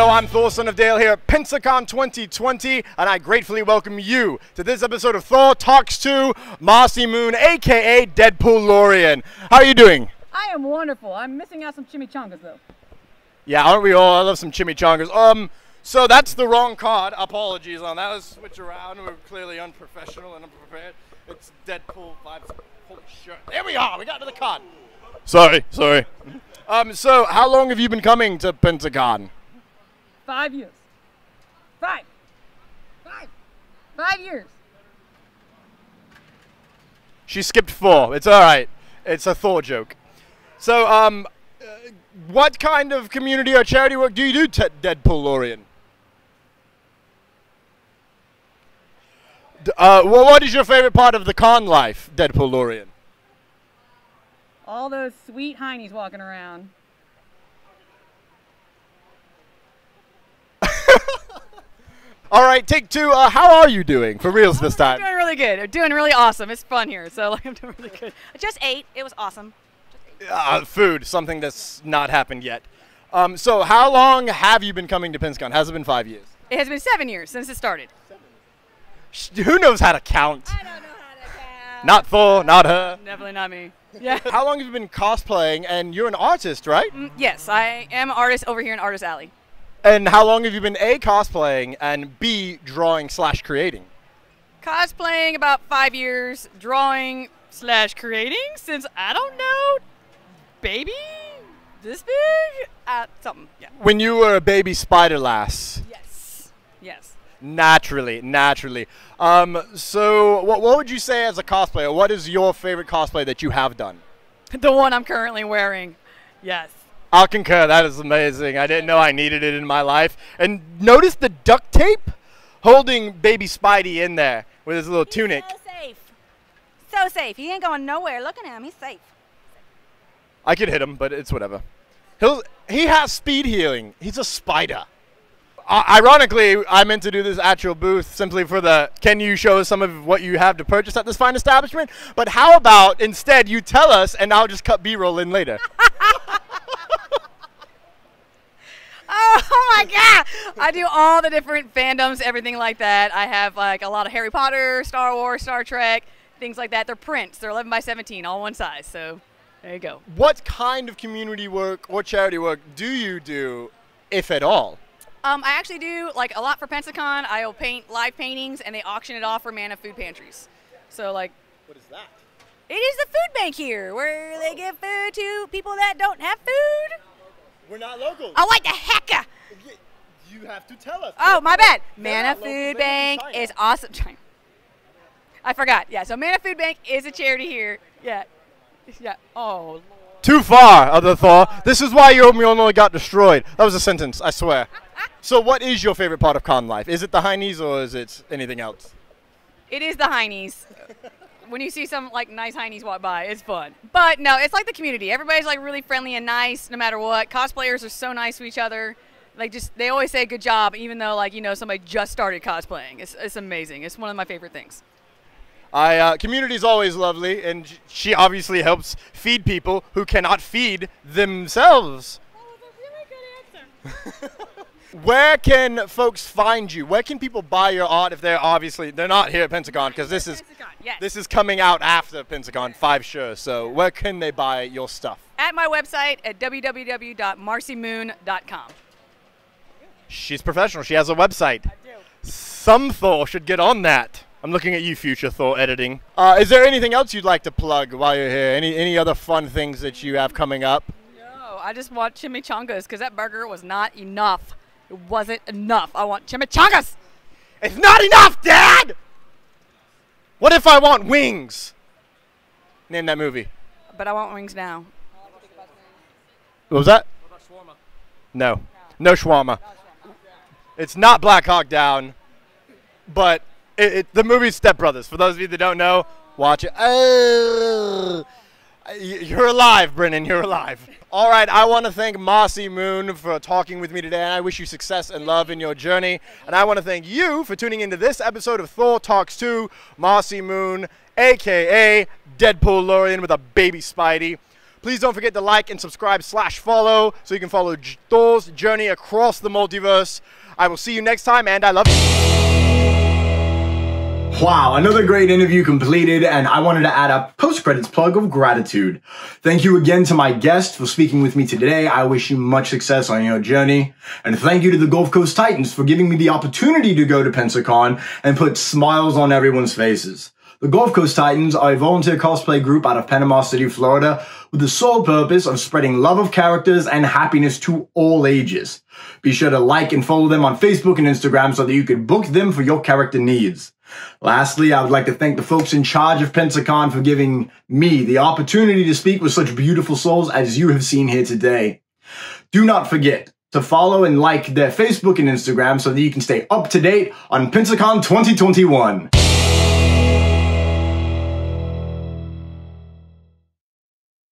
Thor Son of Dale here at Pensacon 2020, and I gratefully welcome you to this episode of Thor Talks to Marcy Moon, aka Deadpoolorian. How are you doing? I am wonderful. I'm missing out some chimichangas though. Yeah, aren't we all? I love some chimichangas. Um, so that's the wrong card. Apologies on that. Let's switch around. We're clearly unprofessional and unprepared. It's Deadpool vibes. Holy shit. There we are. We got to the card. Sorry, sorry. Um, so how long have you been coming to Pensacon? Five years. Five. Five. Five years. She skipped four. It's all right. It's a Thor joke. So, um, uh, what kind of community or charity work do you do, T- Deadpoolorian? Uh, well, what is your favorite part of the con life, Deadpoolorian? All those sweet heinies walking around. All right, take two. Uh, how are you doing for reals this I'm time? doing really good. I'm doing really awesome. It's fun here, so like I'm doing really good. I just ate. It was awesome. Uh, food, something that's not happened yet. Um, so, how long have you been coming to Pensacon? Has it been five years? It has been seven years since it started. Who knows how to count? I don't know how to count. Not Thor, not her. Definitely not me. Yeah. How long have you been cosplaying? And you're an artist, right? Mm, yes, I am an artist over here in Artist Alley. And how long have you been A, cosplaying, and B, drawing slash creating? Cosplaying about five years, drawing slash creating since I don't know, baby, this big, uh, something. Yeah. When you were a baby spider lass. Yes. Yes. Naturally, naturally. Um, so, what, what would you say as a cosplayer? What is your favorite cosplay that you have done? The one I'm currently wearing. Yes. I'll concur. That is amazing. I didn't know I needed it in my life. And notice the duct tape holding baby Spidey in there with his little tunic. So safe. So safe. He ain't going nowhere. Looking at him, he's safe. I could hit him, but it's whatever. He'll, he has speed healing. He's a spider. Uh, ironically, I meant to do this at your booth simply for the can you show us some of what you have to purchase at this fine establishment? But how about instead you tell us and I'll just cut B roll in later? My god! I do all the different fandoms, everything like that. I have like a lot of Harry Potter, Star Wars, Star Trek, things like that. They're prints. They're 11 by 17, all one size. So there you go. what kind of community work or charity work do you do, if at all? Um, I actually do like a lot for Pensacon. I'll paint live paintings, and they auction it off for Manna Food Pantries. So like, What is that? it is the food bank here, where they give food to people that don't have food. We're not local. Oh, what the heck? You have to tell us. Oh, my bad. Manna not local, they're Food Bank is awesome. China. I forgot. Yeah, so Manna Food Bank is a charity here. Yeah. Yeah. Oh, Lord. Too far, other Thor. This is why your only got destroyed. That was a sentence, I swear. so, what is your favorite part of con life? Is it the heinies or is it anything else? It is the heinies. when you see some like nice heinies walk by, it's fun. But no, it's like the community. Everybody's like really friendly and nice, no matter what. Cosplayers are so nice to each other. Like just they always say good job, even though like you know somebody just started cosplaying. It's it's amazing. It's one of my favorite things. I uh, community is always lovely, and she obviously helps feed people who cannot feed themselves. Oh that's a really good answer. Where can folks find you? Where can people buy your art if they're obviously they're not here at Pentagon because this is Pensacon, yes. this is coming out after Pentagon, five sure. So where can they buy your stuff? At my website at www.marcymoon.com. She's professional. She has a website. I do. Some Thor should get on that. I'm looking at you, future Thor editing. Uh, is there anything else you'd like to plug while you're here? Any any other fun things that you have coming up? No, I just want chimichangas because that burger was not enough. It wasn't enough. I want chimichangas. It's not enough, Dad. What if I want wings? Name that movie. But I want wings now. What was that? No, no shawarma. It's not Black Hawk Down, but it, it, the movie Step Brothers. For those of you that don't know, watch it. Oh, you're alive, Brennan. You're alive. All right, I want to thank Marcy Moon for talking with me today, and I wish you success and love in your journey. And I want to thank you for tuning into this episode of Thor Talks 2, Marcy Moon, aka Deadpoolorian with a baby Spidey. Please don't forget to like and subscribe slash follow so you can follow Thor's journey across the multiverse. I will see you next time, and I love you. Wow, another great interview completed, and I wanted to add a post-credits plug of gratitude. Thank you again to my guest for speaking with me today. I wish you much success on your journey. And thank you to the Gulf Coast Titans for giving me the opportunity to go to Pensacon and put smiles on everyone's faces. The Gulf Coast Titans are a volunteer cosplay group out of Panama City, Florida, with the sole purpose of spreading love of characters and happiness to all ages. Be sure to like and follow them on Facebook and Instagram so that you can book them for your character needs. Lastly, I would like to thank the folks in charge of Pensacon for giving me the opportunity to speak with such beautiful souls as you have seen here today. Do not forget to follow and like their Facebook and Instagram so that you can stay up to date on Pensacon 2021.